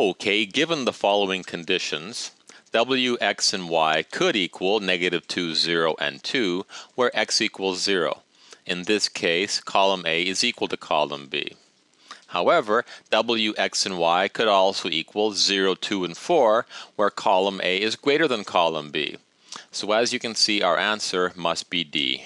Okay, given the following conditions, w, x, and y could equal negative 2, 0, and 2, where x equals 0. In this case, column A is equal to column B. However, w, x, and y could also equal 0, 2, and 4, where column A is greater than column B. So as you can see, our answer must be D.